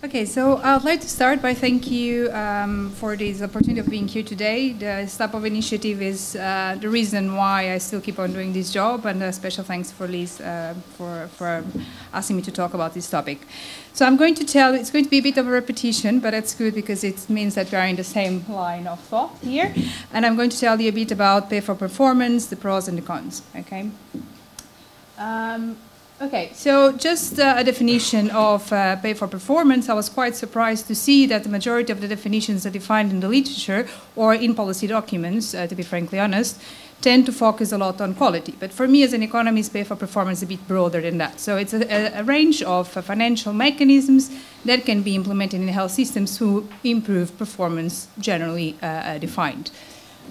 Okay, so I'd like to start by thank you um, for this opportunity of being here today. The type of initiative is uh, the reason why I still keep on doing this job, and a special thanks for Liz uh, for, for asking me to talk about this topic. So I'm going to tell, it's going to be a bit of a repetition, but that's good because it means that we are in the same line of thought here. And I'm going to tell you a bit about pay for performance, the pros and the cons, okay? Um, Okay, so just uh, a definition of uh, pay for performance. I was quite surprised to see that the majority of the definitions that are defined in the literature or in policy documents, uh, to be frankly honest, tend to focus a lot on quality. But for me as an economist, pay for performance is a bit broader than that. So it's a, a range of uh, financial mechanisms that can be implemented in health systems to improve performance generally uh, uh, defined.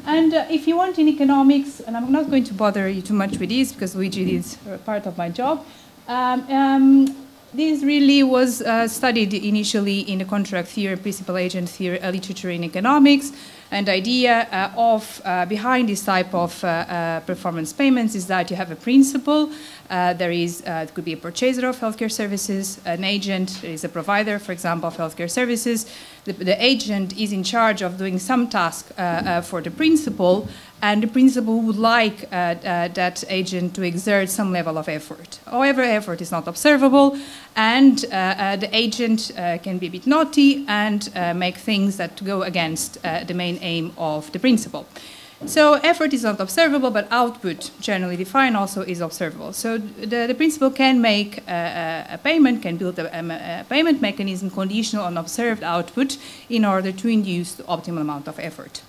And uh, if you want in economics, and I'm not going to bother you too much with this because Luigi is part of my job, um, um, this really was uh, studied initially in the contract theory, principal agent theory, uh, literature in economics. And the idea uh, of uh, behind this type of uh, performance payments is that you have a principal. there is, it could be a purchaser of healthcare services, an agent is a provider, for example, of healthcare services. The, the agent is in charge of doing some task for the principal, and the principal would like uh, uh, that agent to exert some level of effort. However, effort is not observable, and uh, uh the agent uh, can be a bit naughty and make things that go against the main aim of the principal. So effort is not observable, but output, generally defined, also is observable. So the, the principal can make a, a payment, can build a, a, payment mechanism conditional on observed output in order to induce the optimal amount of effort.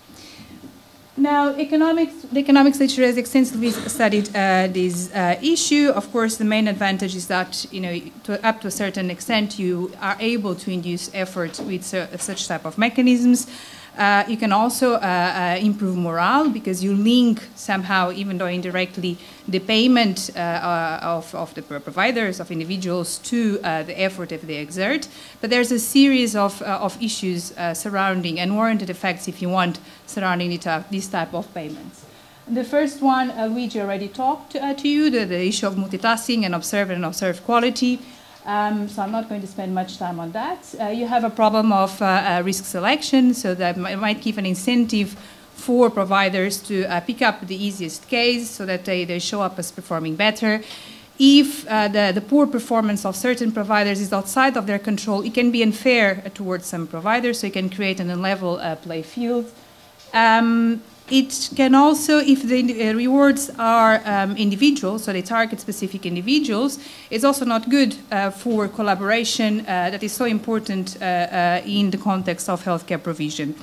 Now, economics, the economics literature has extensively studied uh, this uh, issue. Of course, the main advantage is that, you know, to, up to a certain extent, you are able to induce effort with such type of mechanisms. Uh, you can also uh, uh, improve morale because you link somehow, even though indirectly, the payment uh, uh of, of the providers, of individuals, to the effort that they exert. But there's a series of, of issues surrounding and warranted effects, if you want, surrounding this type of payments. The first one, Luigi already talked to you, the, the issue of multitasking and observed and observed quality. Um, so I'm not going to spend much time on that. Uh, you have a problem of uh, uh, risk selection, so that might give an incentive for providers to uh, pick up the easiest case so that they, they show up as performing better. If uh, the, the poor performance of certain providers is outside of their control, it can be unfair towards some providers, so it can create an unlevel uh, play field. Um, it can also, if the uh, rewards are um, individual, so they target specific individuals, it's also not good uh, for collaboration uh, that is so important uh, uh in the context of healthcare provision.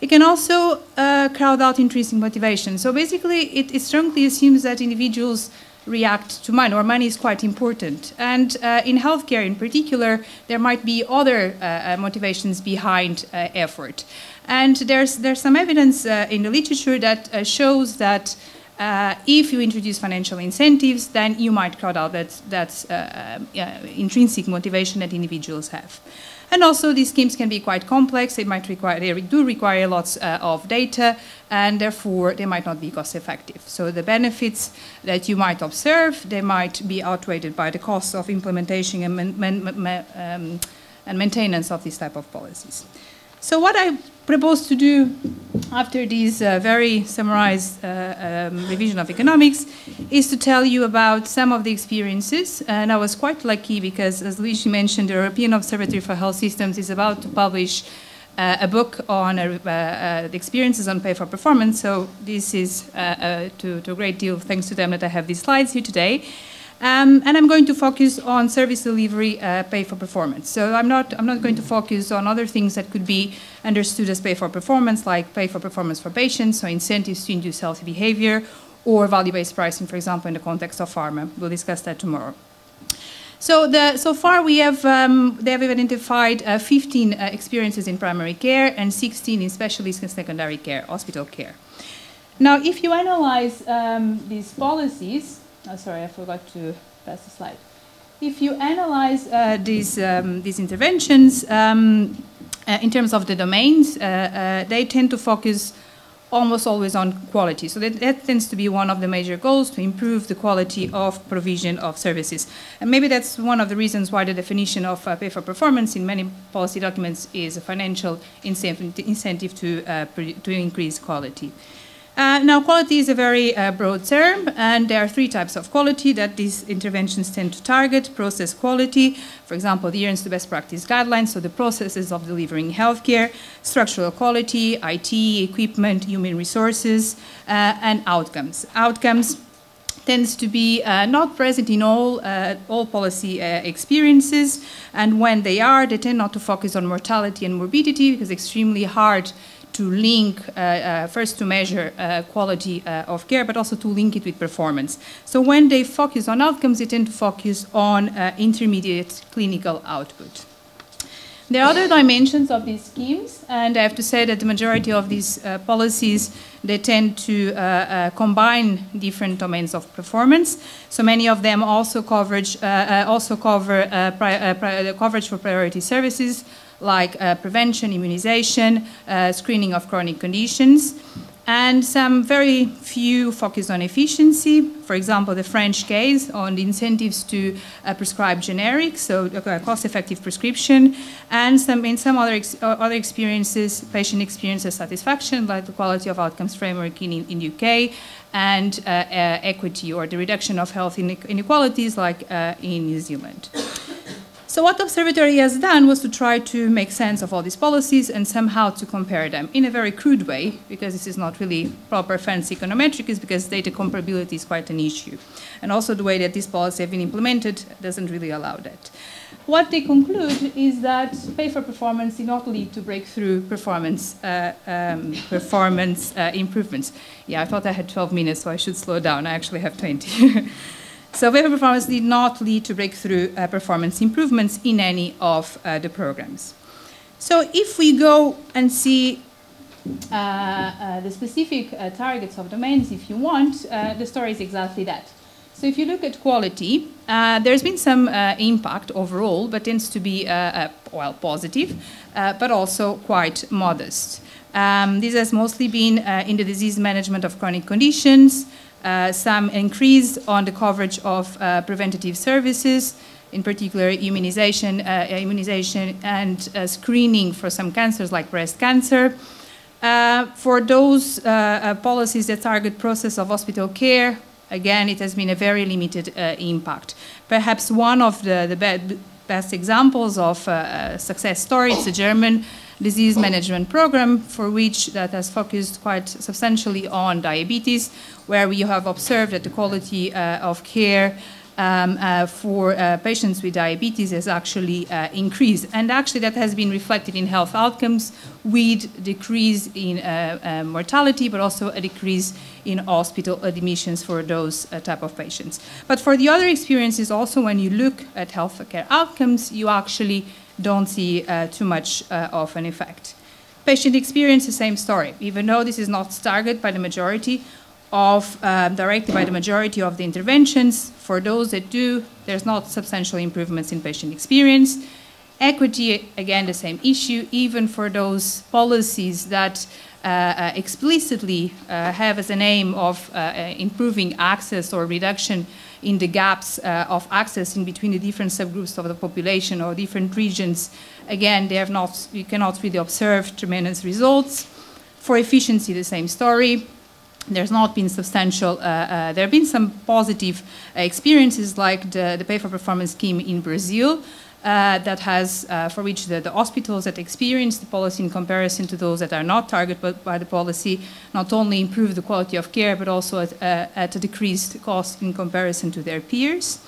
It can also uh, crowd out intrinsic motivation. So basically, it, it, strongly assumes that individuals react to money, or money is quite important. And in healthcare in particular, there might be other motivations behind effort. And there's, there's some evidence uh, in the literature that uh, shows that uh, if you introduce financial incentives, then you might crowd out that, that uh, uh, intrinsic motivation that individuals have. And also, these schemes can be quite complex. They might require, they do require lots uh, of data, and therefore they might not be cost effective. So the benefits that you might observe, they might be outweighed by the costs of implementation and, um, and maintenance of these type of policies. So what I propose to do after this uh, very summarized uh, um, revision of economics is to tell you about some of the experiences. And I was quite lucky because, as Luigi mentioned, the European Observatory for Health Systems is about to publish uh, a book on uh, uh, the experiences on pay for performance. So this is uh, to, to, a great deal thanks to them that I have these slides here today. Um, and I'm going to focus on service delivery uh, pay for performance. So I'm not, I'm not going to focus on other things that could be understood as pay for performance, like pay for performance for patients, so incentives to induce healthy behavior, or value-based pricing, for example, in the context of pharma. We'll discuss that tomorrow. So, the, so far we have, um, they have identified uh, 15 uh, experiences in primary care and 16 in specialist and secondary care, hospital care. Now, if you analyze um, these policies, Oh, sorry, I forgot to pass the slide. If you analyze uh, these, um, these interventions um, uh, in terms of the domains, uh, uh they tend to focus almost always on quality. So that, that, tends to be one of the major goals to improve the quality of provision of services. And maybe that's one of the reasons why the definition of uh, pay for performance in many policy documents is a financial incentive to, uh, to increase quality. Uh, now, quality is a very uh, broad term, and there are three types of quality that these interventions tend to target. Process quality, for example, adherence to best practice guidelines, so the processes of delivering healthcare, structural quality, IT, equipment, human resources, uh, and outcomes. Outcomes tends to be uh, not present in all, uh, all policy uh, experiences, and when they are, they tend not to focus on mortality and morbidity because it's extremely hard to link, uh, uh, first to measure uh, quality of care, but also to link it with performance. So when they focus on outcomes, they tend to focus on intermediate clinical output. There are other dimensions of these schemes, and I have to say that the majority of these uh, policies they tend to uh, uh, combine different domains of performance. So many of them also coverage also cover coverage for priority services, like uh, prevention, immunization, uh, screening of chronic conditions, and some very few focus on efficiency. For example, the French case on the incentives to uh, prescribe generics, so uh, cost-effective prescription, and some in some other ex uh, other experiences, patient experiences satisfaction, like the quality of outcomes framework in in UK, and uh, equity or the reduction of health inequalities, like in New Zealand. So what observatory has done was to try to make sense of all these policies and somehow to compare them in a very crude way, because this is not really proper fancy econometrics, because data comparability is quite an issue. And also the way that these policies have been implemented doesn't really allow that. What they conclude is that pay for performance did not lead to breakthrough performance, uh, um, performance uh, improvements. Yeah, I thought I had 12 minutes, so I should slow down. I actually have 20. So pay for performance did not lead to breakthrough uh, performance improvements in any of uh, the programs. So if we go and see uh, uh the specific uh, targets of domains, if you want, uh, the story is exactly that. So if you look at quality, there's been some impact overall, but tends to be, well, positive, but also quite modest. Um, this has mostly been in the disease management of chronic conditions, uh, some increase on the coverage of uh, preventative services, in particular immunization, uh, immunization and uh, screening for some cancers like breast cancer. Uh, for those uh, policies that target process of hospital care, again, it has been a very limited impact. Perhaps one of the, the best examples of success story. It's a German disease management program for which that has focused quite substantially on diabetes, where we have observed that the quality uh, of care um, uh, for uh, patients with diabetes has actually uh, increased. And actually, that has been reflected in health outcomes with decrease in uh, uh, mortality, but also a decrease in hospital admissions for those type of patients. But for the other experiences, also when you look at healthcare outcomes, you actually don't see too much of an effect. Patient experience, the same story. Even though this is not targeted by the majority, of um, directed by the majority of the interventions. For those that do, there's not substantial improvements in patient experience. Equity, again, the same issue, even for those policies that uh, uh, explicitly uh, have as an aim of uh, uh, improving access or reduction in the gaps uh, of access in between the different subgroups of the population or different regions. Again, they have not, you cannot really observe tremendous results. For efficiency, the same story there's not been substantial, uh, uh, there have been some positive uh, experiences like the, the pay for performance scheme in Brazil uh, that has, uh, for which the, the, hospitals that experience the policy in comparison to those that are not targeted by the policy not only improve the quality of care but also at, uh, at a decreased cost in comparison to their peers.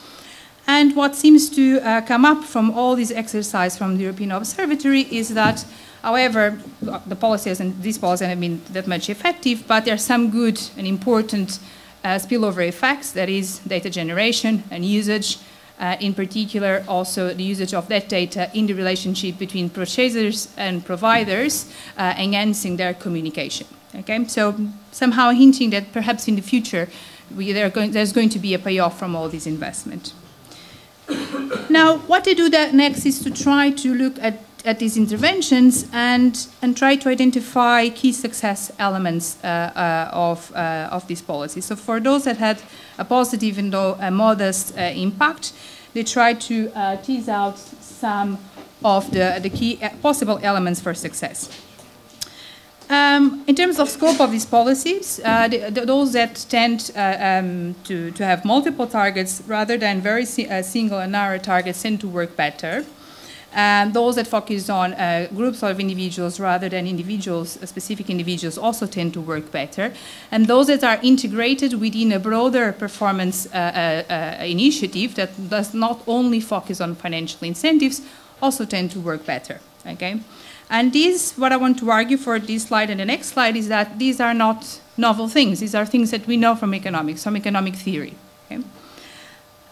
And what seems to come up from all this exercise from the European Observatory is that However, the policies and these policies haven't been that much effective, but there are some good and important uh, spillover effects, that is data generation and usage, uh, in particular also the usage of that data in the relationship between purchasers and providers, uh, enhancing their communication. Okay, so somehow hinting that perhaps in the future we, going, there's going to be a payoff from all this investment. now, what they do next is to try to look at at these interventions and, and try to identify key success elements uh, uh, of, uh, of this policy. So for those that had a positive, even though a modest uh, impact, they tried to uh, tease out some of the, the key possible elements for success. Um, in terms of scope of these policies, uh, the, the, those that tend uh, um, to, to have multiple targets rather than very si uh, single and narrow targets tend to work better. And those that focus on uh, groups of individuals rather than individuals, uh, specific individuals, also tend to work better. And those that are integrated within a broader performance uh, initiative that does not only focus on financial incentives, also tend to work better. Okay. And these, what I want to argue for this slide and the next slide is that these are not novel things. These are things that we know from economics, from economic theory. Okay?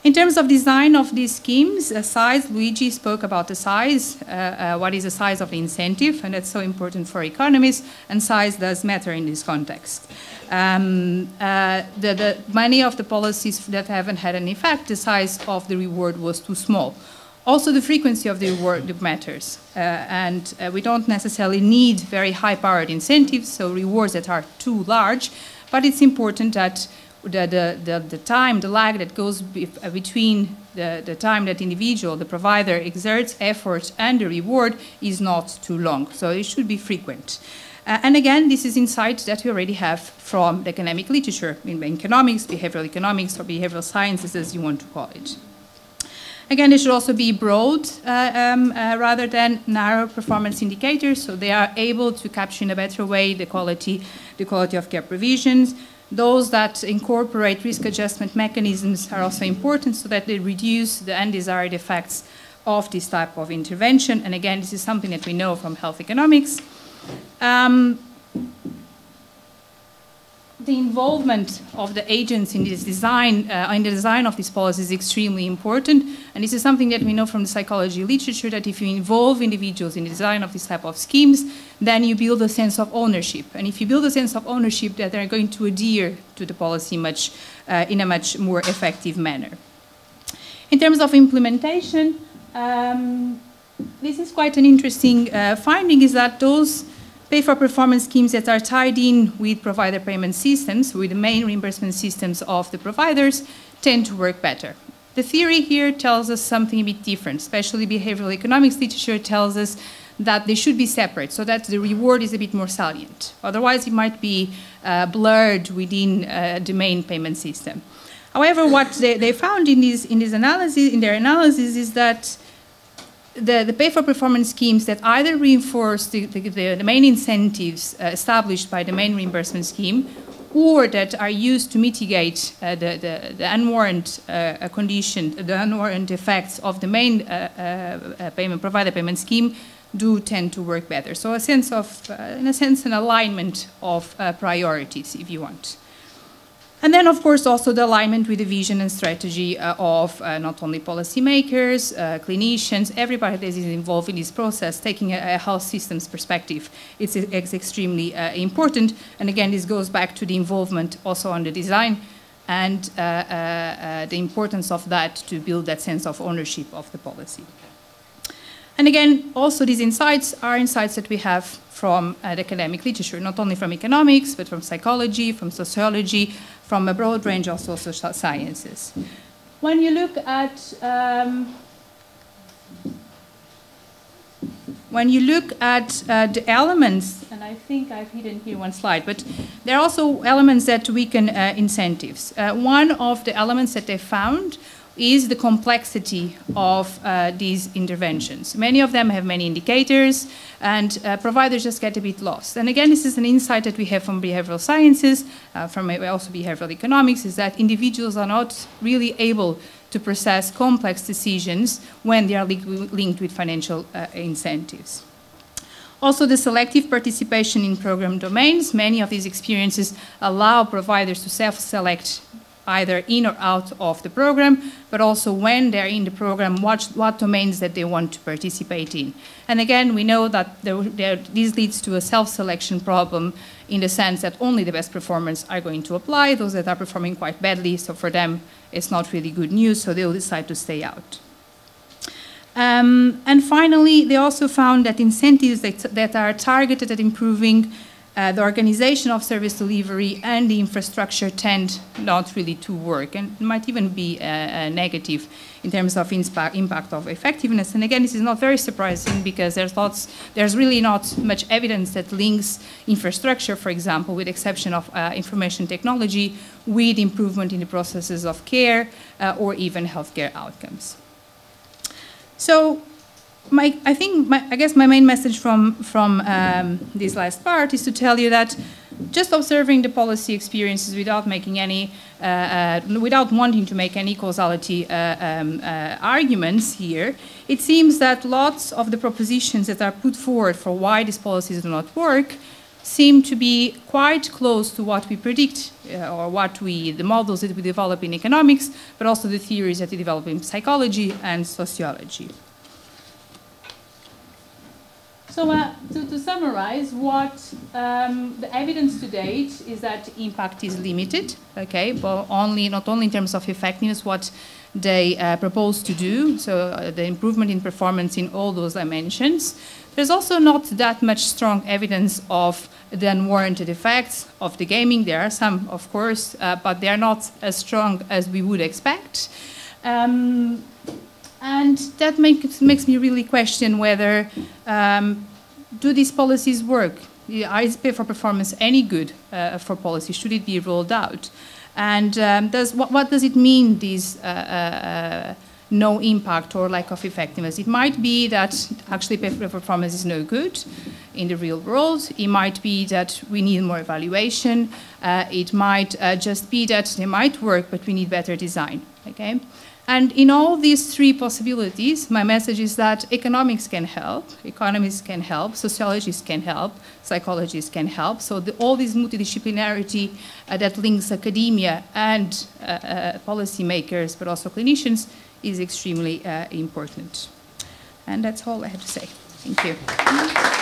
In terms of design of these schemes, uh, size, Luigi spoke about the size, uh, uh, what is the size of the incentive, and that's so important for economists, and size does matter in this context. Um, uh, the, the, many of the policies that haven't had an effect, the size of the reward was too small. Also, the frequency of the reward matters, uh, and uh, we don't necessarily need very high-powered incentives, so rewards that are too large, but it's important that the, the, the, the time, the lag that goes be uh, between the, the time that individual, the provider, exerts effort and the reward is not too long, so it should be frequent. Uh, and again, this is insight that we already have from the academic literature in economics, behavioral economics, or behavioral sciences, as you want to call it. Again, they should also be broad uh, um, uh, rather than narrow performance indicators, so they are able to capture in a better way the quality, the quality of care provisions. Those that incorporate risk adjustment mechanisms are also important so that they reduce the undesired effects of this type of intervention. And again, this is something that we know from health economics. Um, the involvement of the agents in this design, uh, in the design of this policy is extremely important. And this is something that we know from the psychology literature that if you involve individuals in the design of this type of schemes, then you build a sense of ownership. And if you build a sense of ownership, that they're going to adhere to the policy much, uh, in a much more effective manner. In terms of implementation, um, this is quite an interesting uh, finding is that those pay for performance schemes that are tied in with provider payment systems, with the main reimbursement systems of the providers, tend to work better. The theory here tells us something a bit different, especially behavioral economics literature tells us that they should be separate so that the reward is a bit more salient. Otherwise, it might be uh, blurred within uh, the main payment system. However, what they, they found in, in, this analysis, in their analysis is that the, the pay for performance schemes that either reinforce the, the, the main incentives uh, established by the main reimbursement scheme or that are used to mitigate uh, the, the, the, unwarranted uh, condition, the unwarranted effects of the main uh, uh, payment provider payment scheme do tend to work better. So a sense of, uh, in a sense, an alignment of priorities, if you want. And then, of course, also the alignment with the vision and strategy uh, of uh, not only policymakers, uh, clinicians, everybody that is involved in this process, taking a, a health systems perspective. It's, it's extremely uh, important. And again, this goes back to the involvement also on the design and uh, uh, the importance of that to build that sense of ownership of the policy. And again, also these insights are insights that we have from uh, the academic literature, not only from economics, but from psychology, from sociology, from a broad range of social sciences. When you look at um, when you look at uh, the elements, and I think I've hidden here one slide, but there are also elements that weaken uh, incentives. Uh, one of the elements that they found is the complexity of uh, these interventions. Many of them have many indicators, and uh, providers just get a bit lost. And again, this is an insight that we have from behavioral sciences, uh, from also behavioral economics, is that individuals are not really able to process complex decisions when they are linked with financial uh, incentives. Also, the selective participation in program domains. Many of these experiences allow providers to self-select either in or out of the program, but also when they're in the program, what, what domains that they want to participate in. And again, we know that there, there, this leads to a self-selection problem in the sense that only the best performers are going to apply, those that are performing quite badly, so for them it's not really good news, so they'll decide to stay out. Um, and finally, they also found that incentives that, that are targeted at improving uh, the organization of service delivery and the infrastructure tend not really to work and might even be uh, uh, negative in terms of impact, of effectiveness. And again, this is not very surprising because there's lots, there's really not much evidence that links infrastructure, for example, with exception of uh, information technology, with improvement in the processes of care or even healthcare outcomes. So my, I think, my, I guess my main message from, from um, this last part is to tell you that just observing the policy experiences without making any, uh, uh, without wanting to make any causality uh, um, uh, arguments here, it seems that lots of the propositions that are put forward for why these policies do not work seem to be quite close to what we predict uh, or what we, the models that we develop in economics, but also the theories that we develop in psychology and sociology. So uh, to, to, summarize, what um, the evidence to date is that impact is limited, okay, but only not only in terms of effectiveness, what they uh, propose to do, so uh, the improvement in performance in all those dimensions. There's also not that much strong evidence of the unwarranted effects of the gaming. There are some, of course, uh, but they're not as strong as we would expect. Um, and that makes, makes me really question whether um, do these policies work? Is pay for performance any good uh, for policy? Should it be rolled out? And um, does, what, what, does it mean, these uh, uh, no impact or lack of effectiveness? It might be that actually pay for performance is no good in the real world. It might be that we need more evaluation. Uh, it might uh, just be that they might work, but we need better design. Okay? And in all these three possibilities, my message is that economics can help, economists can help, sociologists can help, psychologists can help. So the, all this multidisciplinarity uh, that links academia and uh, uh, policymakers, but also clinicians, is extremely uh, important. And that's all I have to say. Thank you.